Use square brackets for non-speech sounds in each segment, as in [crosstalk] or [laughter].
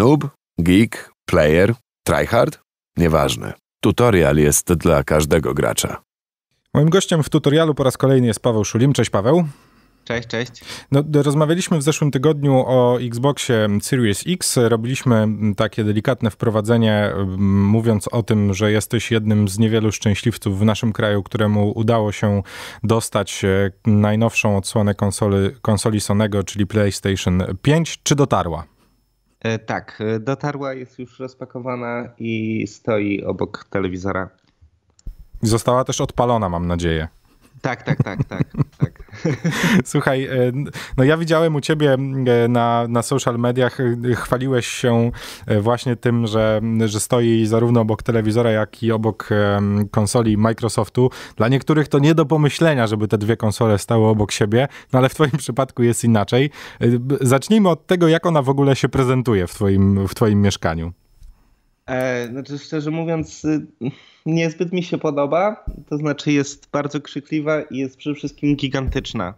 Noob, geek, player, tryhard? Nieważne. Tutorial jest dla każdego gracza. Moim gościem w tutorialu po raz kolejny jest Paweł Szulim. Cześć Paweł. Cześć, cześć. No, rozmawialiśmy w zeszłym tygodniu o Xboxie Series X. Robiliśmy takie delikatne wprowadzenie, mówiąc o tym, że jesteś jednym z niewielu szczęśliwców w naszym kraju, któremu udało się dostać e, najnowszą odsłonę konsoli, konsoli Sonego, czyli PlayStation 5. Czy dotarła? E, tak, e, dotarła, jest już rozpakowana i stoi obok telewizora. Została też odpalona, mam nadzieję. Tak, tak, tak, tak, tak. [laughs] Słuchaj, e, no ja widziałem u ciebie e, na, na social mediach, e, chwaliłeś się właśnie tym, że, że stoi zarówno obok telewizora, jak i obok konsoli Microsoftu. Dla niektórych to nie do pomyślenia, żeby te dwie konsole stały obok siebie, no ale w twoim [laughs] przypadku jest inaczej. Zacznijmy od tego, jak ona w ogóle się prezentuje w twoim, w twoim mieszkaniu. E, znaczy, szczerze mówiąc, y, niezbyt mi się podoba. To znaczy, jest bardzo krzykliwa i jest przede wszystkim gigantyczna.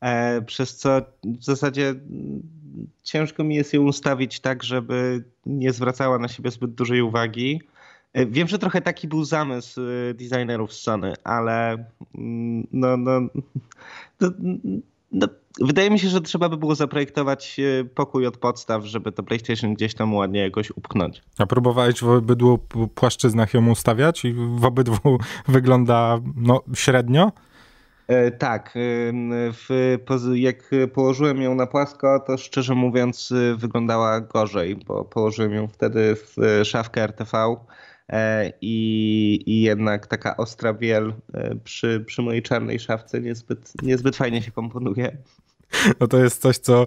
E, przez co w zasadzie ciężko mi jest ją ustawić tak, żeby nie zwracała na siebie zbyt dużej uwagi. E, wiem, że trochę taki był zamysł y, designerów Sony, ale mm, no, no, [laughs] no, no Wydaje mi się, że trzeba by było zaprojektować e, pokój od podstaw, żeby to PlayStation gdzieś tam ładnie jakoś upchnąć. A próbowałeś w obydwu płaszczyznach ją ustawiać i w obydwu [laughs] wygląda no, średnio? E, tak. E, w, jak położyłem ją na płasko, to szczerze mówiąc wyglądała gorzej, bo położyłem ją wtedy w szafkę RTV i, i jednak taka ostra wiel przy, przy mojej czarnej szafce niezbyt, niezbyt fajnie się komponuje. [laughs] No to jest coś, co,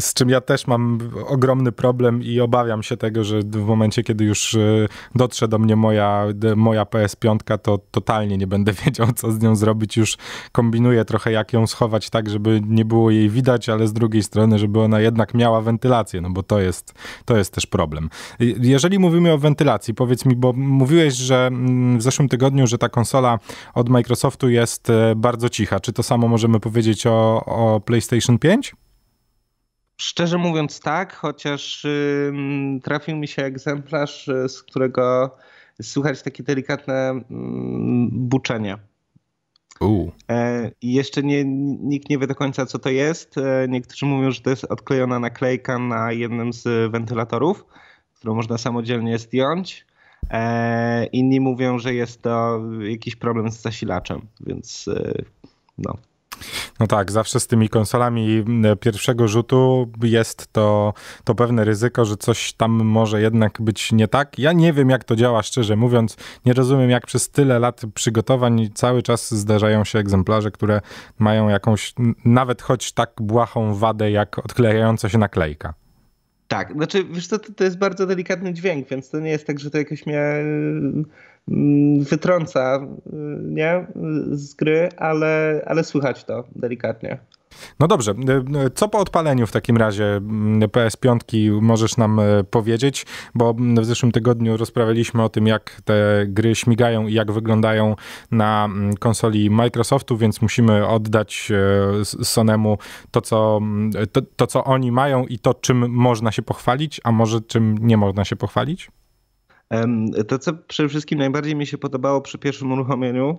z czym ja też mam ogromny problem i obawiam się tego, że w momencie, kiedy już e, dotrze do mnie moja, moja PS5, to totalnie nie będę [laughs] wiedział, co z nią zrobić. Już kombinuję trochę, jak ją schować tak, żeby nie było jej widać, ale z drugiej strony, żeby ona jednak miała wentylację, no bo to jest, to jest też problem. Jeżeli mówimy o wentylacji, powiedz mi, bo mówiłeś, że mm, w zeszłym tygodniu, że ta konsola od Microsoftu jest e, bardzo cicha. Czy to samo możemy powiedzieć o, o PlayStation 5? Szczerze mówiąc tak, chociaż y, trafił mi się egzemplarz, y, z którego słychać takie delikatne y, buczenie. E, I jeszcze nie, nikt nie wie do końca, co to jest. E, niektórzy mówią, że to jest odklejona naklejka na jednym z wentylatorów, którą można samodzielnie zdjąć. E, inni mówią, że jest to jakiś problem z zasilaczem, więc e, no. No tak, zawsze z tymi konsolami pierwszego rzutu jest to, to pewne ryzyko, że coś tam może jednak być nie tak. Ja nie wiem, jak to działa, szczerze mówiąc. Nie rozumiem, jak przez tyle lat przygotowań cały czas zdarzają się egzemplarze, które mają jakąś, nawet choć tak błahą wadę, jak odklejająca się naklejka. Tak, znaczy wiesz co, to, to jest bardzo delikatny dźwięk, więc to nie jest tak, że to jakoś mnie wytrąca nie? z gry, ale, ale słychać to delikatnie. No dobrze, co po odpaleniu w takim razie PS5 możesz nam powiedzieć? Bo w zeszłym tygodniu rozprawialiśmy o tym, jak te gry śmigają i jak wyglądają na konsoli Microsoftu, więc musimy oddać Sonemu to co, to, to, co oni mają i to, czym można się pochwalić, a może czym nie można się pochwalić? To, co przede wszystkim najbardziej mi się podobało przy pierwszym uruchomieniu,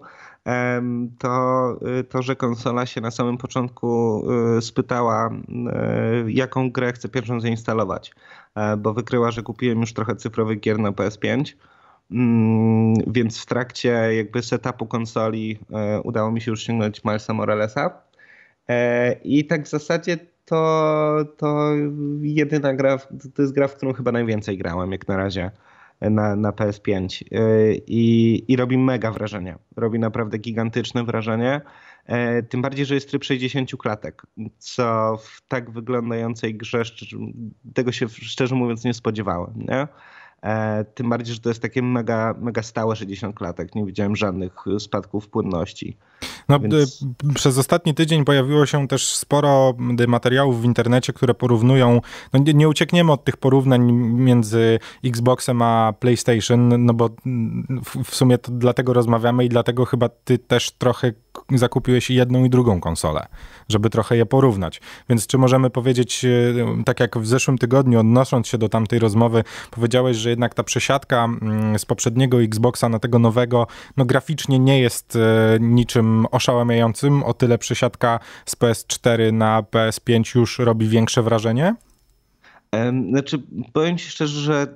to y, to, że konsola się na samym początku y, spytała, y, jaką grę chcę pierwszą zainstalować, e, bo wykryła, że kupiłem już trochę cyfrowych gier na PS5. Mm, więc w trakcie jakby setupu konsoli e, udało mi się już sięgnąć Milesa Moralesa. E, I tak w zasadzie to, to jedyna gra, to jest gra, w którą chyba najwięcej grałem jak na razie na, na PS5 y, I, i robi mega wrażenie. Robi naprawdę gigantyczne wrażenie. E, tym bardziej, że jest tryb 60 klatek, co w tak wyglądającej grze, tego się szczerze mówiąc nie spodziewałem. Nie? E, tym bardziej, że to jest takie mega, mega stałe 60 klatek. Nie widziałem żadnych spadków płynności. No, Więc... Y, przez ostatni tydzień pojawiło się też sporo y, materiałów w internecie, które porównują. No nie, nie uciekniemy od tych porównań między Xboxem a PlayStation, no bo mm, w, w sumie to dlatego rozmawiamy i dlatego chyba ty też trochę zakupiłeś jedną i drugą konsolę, żeby trochę je porównać. Więc czy możemy powiedzieć, e, tak jak w zeszłym tygodniu, odnosząc się do tamtej rozmowy, powiedziałeś, że jednak ta przesiadka mm, z poprzedniego Xboxa na tego nowego, no graficznie nie jest e, niczym oszałamiającym, o tyle przesiadka z PS4 na PS5 już robi większe wrażenie? Znaczy, powiem ci szczerze, że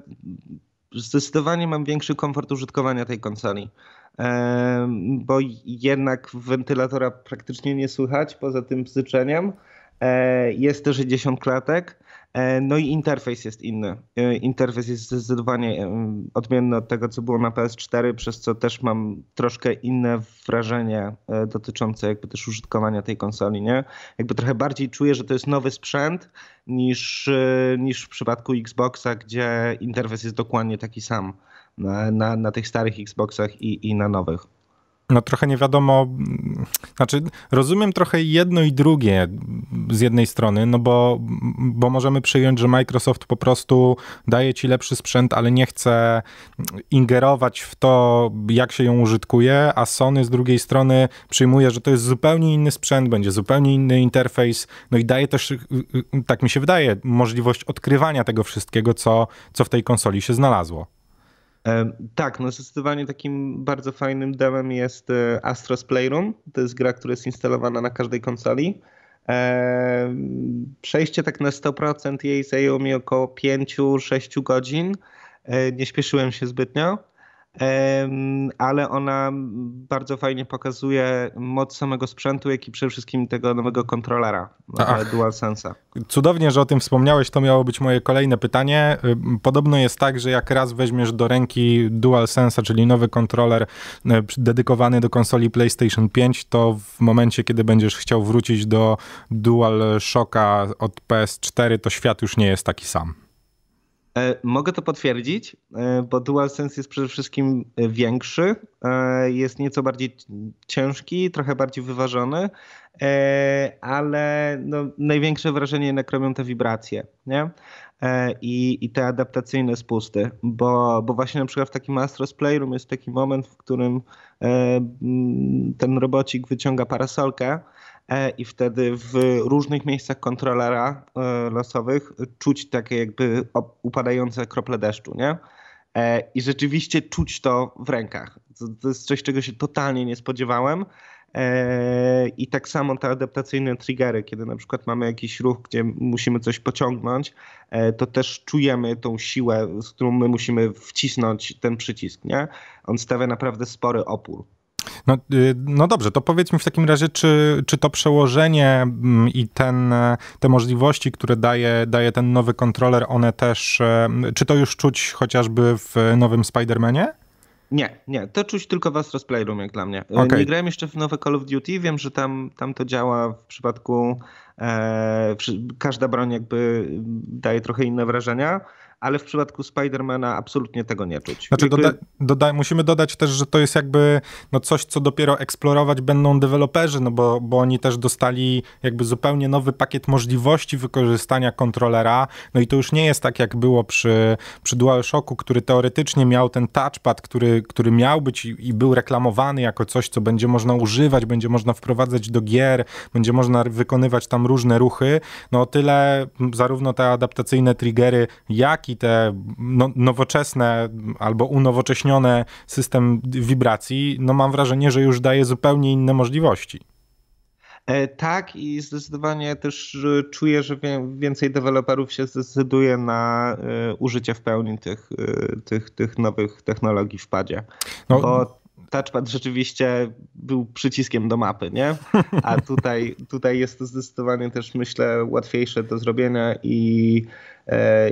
zdecydowanie mam większy komfort użytkowania tej konsoli bo jednak wentylatora praktycznie nie słychać poza tym bzyczeniem. E, jest też 10 klatek. E, no i interfejs jest inny. E, interfejs jest zdecydowanie odmienny od tego, co było na PS4, przez co też mam troszkę inne wrażenie dotyczące jakby też użytkowania tej konsoli, nie? Jakby trochę bardziej czuję, że to jest nowy sprzęt niż, niż w przypadku Xboxa, gdzie interfejs jest dokładnie taki sam na, na, na tych starych Xboxach i, i na nowych. No trochę nie wiadomo, znaczy rozumiem trochę jedno i drugie z jednej strony, no bo, bo możemy przyjąć, że Microsoft po prostu daje ci lepszy sprzęt, ale nie chce ingerować w to, jak się ją użytkuje, a Sony z drugiej strony przyjmuje, że to jest zupełnie inny sprzęt, będzie zupełnie inny interfejs, no i daje też, tak mi się wydaje, możliwość odkrywania tego wszystkiego, co, co w tej konsoli się znalazło. Tak, no zdecydowanie takim bardzo fajnym demem jest e, Astros Playroom. To jest gra, która jest instalowana na każdej konsoli. Przejście tak na 100% jej zajęło mi około 5-6 godzin. E, nie śpieszyłem się zbytnio ale ona bardzo fajnie pokazuje moc samego sprzętu, jak i przede wszystkim tego nowego kontrolera Ach, DualSense'a. Cudownie, że o tym wspomniałeś, to miało być moje kolejne pytanie. Podobno jest tak, że jak raz weźmiesz do ręki DualSense'a, czyli nowy kontroler dedykowany do konsoli PlayStation 5, to w momencie, kiedy będziesz chciał wrócić do DualShocka od PS4, to świat już nie jest taki sam. E, mogę to potwierdzić, e, bo DualSense jest przede wszystkim e, większy, jest nieco bardziej ciężki, trochę bardziej wyważony, ale no, największe wrażenie jednak robią te wibracje nie? I, i te adaptacyjne spusty, bo, bo właśnie na przykład w takim Astros Playroom jest taki moment, w którym ten robocik wyciąga parasolkę i wtedy w różnych miejscach kontrolera e, losowych czuć takie jakby upadające krople deszczu, nie? E, I rzeczywiście czuć to w rękach. To jest coś, czego się totalnie nie spodziewałem. I tak samo te adaptacyjne triggery, kiedy na przykład mamy jakiś ruch, gdzie musimy coś pociągnąć, to też czujemy tą siłę, z którą my musimy wcisnąć ten przycisk, nie? On stawia naprawdę spory opór. No, y, no dobrze, to powiedz mi w takim razie, czy, czy to przełożenie mm, i ten, te możliwości, które daje, daje ten nowy kontroler, one też, e, czy to już czuć chociażby w nowym Spider-Manie? Nie, nie, to czuć tylko w Astros Playroom jak dla mnie. E, okay. Nie grałem jeszcze w nowe Call of Duty, wiem, że tam, tam to działa w przypadku, e, każda broń jakby daje trochę inne wrażenia, ale w przypadku Spidermana absolutnie tego nie czuć. Znaczy, doda doda musimy dodać też, że to jest jakby no coś, co dopiero eksplorować będą deweloperzy, no bo, bo oni też dostali jakby zupełnie nowy pakiet możliwości wykorzystania kontrolera, no i to już nie jest tak, jak było przy, przy DualShocku, który teoretycznie miał ten touchpad, który, który miał być i, i był reklamowany jako coś, co będzie można używać, będzie można wprowadzać do gier, będzie można wykonywać tam różne ruchy, no o tyle zarówno te adaptacyjne triggery, jak i i te no, nowoczesne albo unowocześnione system wibracji, no mam wrażenie, że już daje zupełnie inne możliwości. E, tak i zdecydowanie też czuję, że więcej deweloperów się zdecyduje na e, użycie w pełni tych, e, tych, tych nowych technologii w padzie. No, Bo touchpad rzeczywiście był przyciskiem do mapy, nie? A tutaj, tutaj jest to zdecydowanie też myślę łatwiejsze do zrobienia i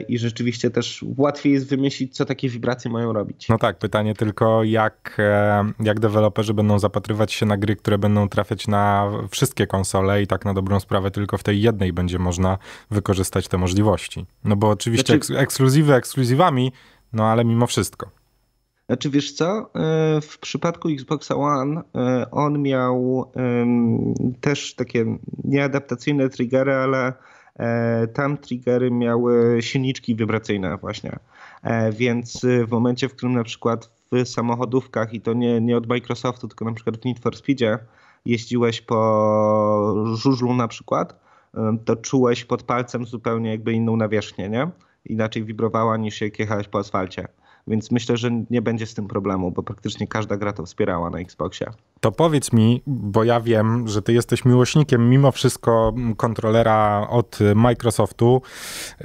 i rzeczywiście też łatwiej jest wymyślić, co takie wibracje mają robić. No tak, pytanie tylko, jak, e, jak deweloperzy będą zapatrywać się na gry, które będą trafiać na wszystkie konsole i tak na dobrą sprawę tylko w tej jednej będzie można wykorzystać te możliwości. No bo oczywiście znaczy... ekskluzywy ekskluzywami, no ale mimo wszystko. Znaczy wiesz co, e, w przypadku Xboxa One on miał też takie nieadaptacyjne triggery, ale E, tam triggery miały silniczki wibracyjne właśnie. E, więc w momencie, w którym na przykład w samochodówkach i to nie, nie od Microsoftu, tylko na przykład w Need for Speedzie jeździłeś po żużlu na przykład, to czułeś pod palcem zupełnie jakby inną nawierzchnię, nie? Inaczej wibrowała niż jak jechałeś po asfalcie. Więc myślę, że nie będzie z tym problemu, bo praktycznie każda gra to wspierała na Xboxie. To powiedz mi, bo ja wiem, że ty jesteś miłośnikiem mimo wszystko kontrolera od Microsoftu.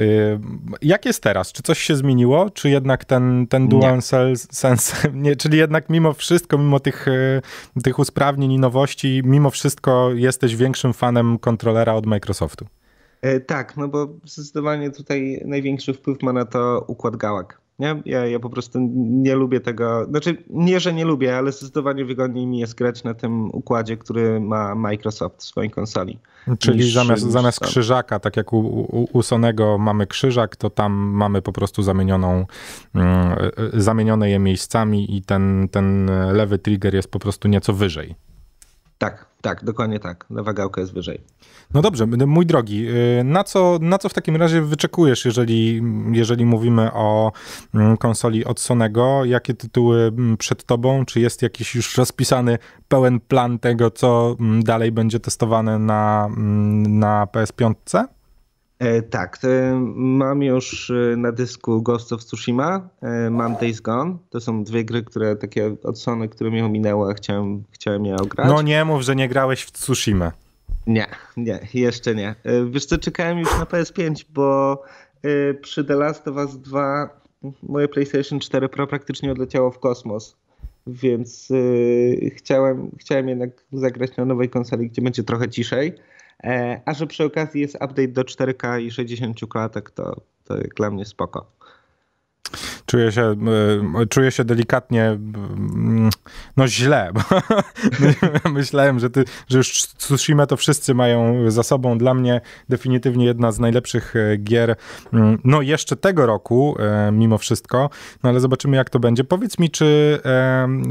Y, jak jest teraz? Czy coś się zmieniło? Czy jednak ten, ten DualSense, [laughs] nie, czyli jednak mimo wszystko, mimo tych, y, tych usprawnień i nowości, mimo wszystko jesteś większym fanem kontrolera od Microsoftu? E, tak, no bo zdecydowanie tutaj największy wpływ ma na to układ gałek. Nie? Ja, ja po prostu nie lubię tego. Znaczy, nie, że nie lubię, ale zdecydowanie wygodniej mi jest grać na tym układzie, który ma Microsoft w swojej konsoli. Czyli niż, zamiast, niż zamiast krzyżaka, tak jak u, u, u Sonego mamy krzyżak, to tam mamy po prostu zamienioną, mm, zamienione je miejscami i ten, ten lewy trigger jest po prostu nieco wyżej. Tak, tak, dokładnie tak. Lewa gałka jest wyżej. No dobrze, mój drogi, y, na co, na co w takim razie wyczekujesz, jeżeli, jeżeli mówimy o mm, konsoli od Sonego? Jakie tytuły mm, przed tobą? Czy jest jakiś już rozpisany pełen plan tego, co mm, dalej będzie testowane na, na PS5? E, tak, mam już e, na dysku Ghost of Tsushima, e, mam Days Gone. To są dwie gry, które takie odsłony, które mi ominęły, a chciałem, chciałem je ograć. No nie mów, że nie grałeś w Tsushima. Nie, nie, jeszcze nie. Wiesz co, czekałem już na PS5, bo przy The Last of Us 2 moje PlayStation 4 Pro praktycznie odleciało w kosmos. Więc chciałem, chciałem jednak zagrać na nowej konsoli, gdzie będzie trochę ciszej. E, a że przy okazji jest update do 4K i 60 klatek, to, to dla mnie spoko. Czuję się, e, czuję się delikatnie no źle, [laughs] myślałem, że, ty, że już Tsushima to wszyscy mają za sobą. Dla mnie definitywnie jedna z najlepszych e, gier, mm, no jeszcze tego roku e, mimo wszystko, no ale zobaczymy jak to będzie. Powiedz mi, czy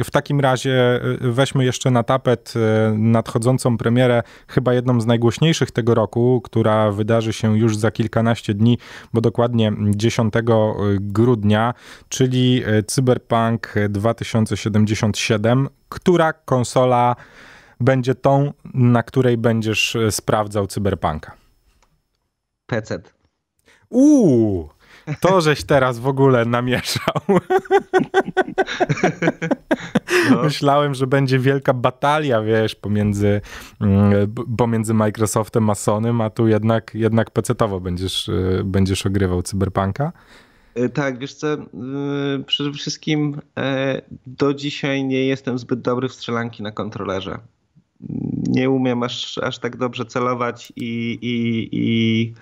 w takim razie weźmy jeszcze na tapet nadchodzącą premierę, chyba jedną z najgłośniejszych tego roku, która wydarzy się już za kilkanaście dni, bo dokładnie 10 grudnia czyli e, Cyberpunk 2077. Która konsola będzie tą, na której będziesz e, sprawdzał Cyberpunka? PC. Uuu, to żeś teraz w ogóle namieszał. [laughs] No. Myślałem, że będzie wielka batalia, wiesz, pomiędzy, mm, pomiędzy Microsoftem a Sonym, a tu jednak, jednak PC-towo będziesz, e, będziesz ogrywał Cyberpunka. E, tak, wiesz co, e, przede wszystkim e, do dzisiaj nie jestem zbyt dobry w strzelanki na kontrolerze. Nie umiem aż, aż tak dobrze celować i, i, i,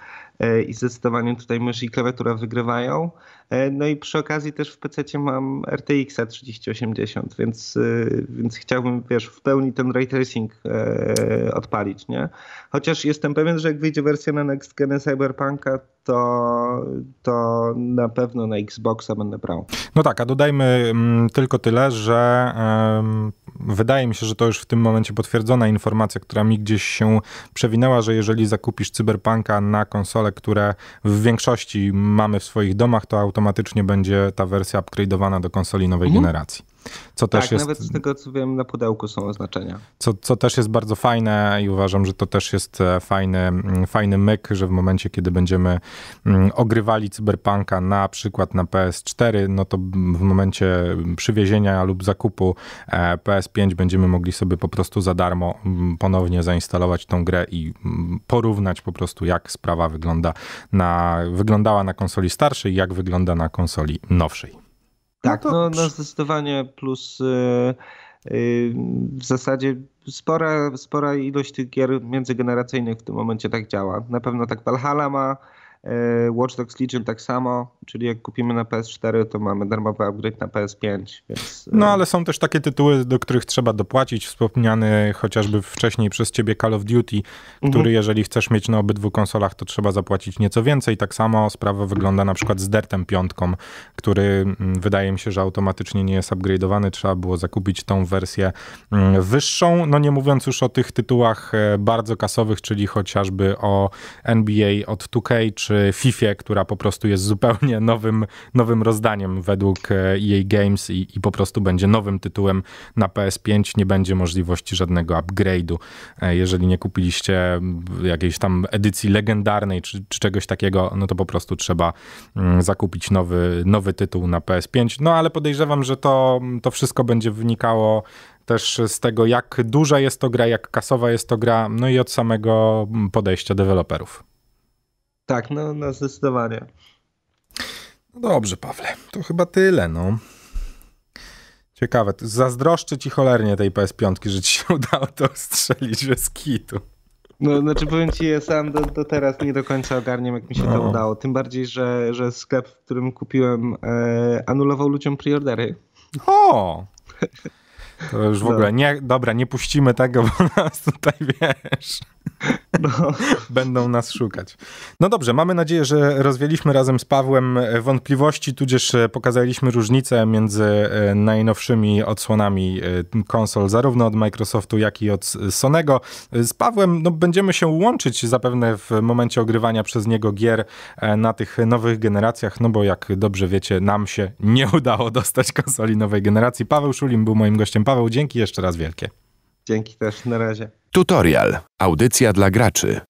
i zdecydowanie tutaj mysz i klawiatura wygrywają. E, no i przy okazji też w PC mam RTX 3080, więc, e, więc chciałbym, wiesz, w pełni ten ray tracing e, odpalić, nie? Chociaż jestem pewien, że jak wyjdzie wersja na Next Gen Cyberpunka, to, to na pewno na Xboxa będę brał. No tak, a dodajmy mm, tylko tyle, że wydaje mi się, że to już w tym momencie potwierdzona informacja, która mi gdzieś się przewinęła, że jeżeli zakupisz Cyberpunka na konsole, które w większości mamy w swoich domach, to automatycznie będzie ta wersja upgrade'owana do konsoli nowej mhm. generacji. Co tak, też jest, nawet z tego co wiem na pudełku są oznaczenia. Co, co też jest bardzo fajne i uważam, że to też jest e, fajny, mm, fajny myk, że w momencie, kiedy będziemy mm, ogrywali Cyberpunka na przykład na PS4, no to w momencie przywiezienia lub zakupu e, PS5 będziemy mogli sobie po prostu za darmo mm, ponownie zainstalować tą grę i porównać po prostu jak sprawa wygląda na, wyglądała na konsoli starszej, jak wygląda na konsoli nowszej. Tak, no, to... no, no zdecydowanie plus yy, yy, w zasadzie spora, spora ilość tych gier międzygeneracyjnych w tym momencie tak działa. Na pewno tak Valhalla ma, Watch Dogs Legion tak samo, czyli jak kupimy na PS4, to mamy darmowy upgrade na PS5. Więc... E, no ale są też takie tytuły, do których trzeba dopłacić. Wspomniany chociażby wcześniej przez ciebie Call of Duty, który mhm. jeżeli chcesz mieć na obydwu konsolach, to trzeba zapłacić nieco więcej. Tak samo sprawa wygląda na przykład z Dertem piątką, który mm, wydaje mi się, że automatycznie nie jest upgrade'owany. Trzeba było zakupić tą wersję mm, wyższą. No nie mówiąc już o tych tytułach e, bardzo kasowych, czyli chociażby o NBA od 2K, czy przy FIFA, która po prostu jest zupełnie [laughs] nowym, nowym rozdaniem według EA Games i, i po prostu będzie nowym tytułem na PS5. Nie będzie możliwości żadnego upgrade'u. Jeżeli nie kupiliście jakiejś tam edycji legendarnej czy, czy czegoś takiego, no to po prostu trzeba mm, zakupić nowy, nowy tytuł na PS5. No ale podejrzewam, że to, to wszystko będzie wynikało też z tego, jak duża jest to gra, jak kasowa jest to gra, no i od samego podejścia deweloperów. Tak, no, no zdecydowanie. No dobrze, Pawle, to chyba tyle, no. Ciekawe, zazdroszczę ci cholernie tej PS5, że ci się [laughs] udało to strzelić bez kitu. No, znaczy powiem ci, ja sam do, do teraz nie do końca ogarniam, jak mi się no. to udało. Tym bardziej, że, że sklep, w którym kupiłem, e, anulował ludziom preordery. O! [laughs] To już w ogóle no. nie, dobra, nie puścimy tego, bo [laughs] nas tutaj wiesz. No. Będą nas szukać. No dobrze, mamy nadzieję, że rozwieliśmy razem z Pawłem wątpliwości, tudzież pokazaliśmy różnicę między e, najnowszymi odsłonami e, konsol, zarówno od Microsoftu, jak i od Sonego. Z Pawłem no, będziemy się łączyć zapewne w momencie ogrywania przez niego gier e, na tych nowych generacjach, no bo jak dobrze wiecie, nam się nie [laughs] udało dostać konsoli nowej generacji. Paweł Szulim był moim gościem. Paweł, dzięki jeszcze raz wielkie. Dzięki też, na razie. Tutorial. Audycja dla graczy.